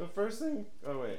The first thing. Oh wait.